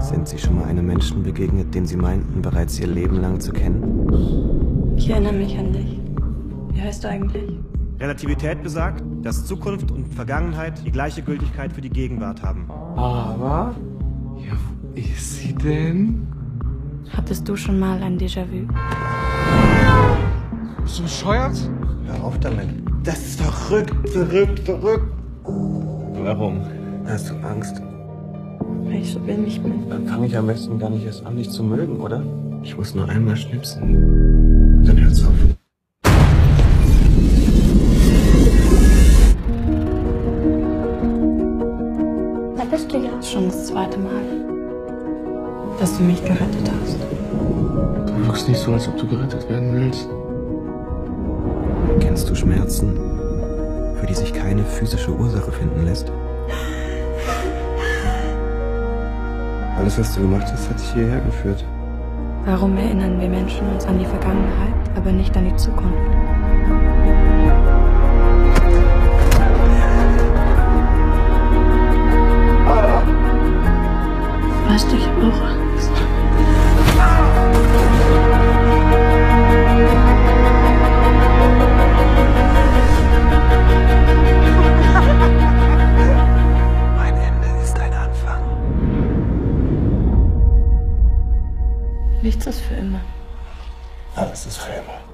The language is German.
Sind Sie schon mal einem Menschen begegnet, den Sie meinten, bereits Ihr Leben lang zu kennen? Ich erinnere mich an dich. Wie heißt du eigentlich? Relativität besagt, dass Zukunft und Vergangenheit die gleiche Gültigkeit für die Gegenwart haben. Aber, ja, wo ist sie denn? Hattest du schon mal ein Déjà-vu? Bist du bescheuert? Hör auf damit. Das ist verrückt, verrückt, verrückt. Warum? Hast du Angst? Weil ich so bin, ich bin. Dann fange ich am besten gar nicht erst an, dich zu mögen, oder? Ich muss nur einmal schnipsen. Dann hört's auf. Da bist du ja. Schon das zweite Mal, dass du mich gerettet hast. Du wirkst nicht so, als ob du gerettet werden willst. Kennst du Schmerzen, für die sich keine physische Ursache finden lässt? Alles, was du gemacht hast, hat dich hierher geführt. Warum erinnern wir Menschen uns an die Vergangenheit, aber nicht an die Zukunft? Nichts ist für immer. Alles ist für immer.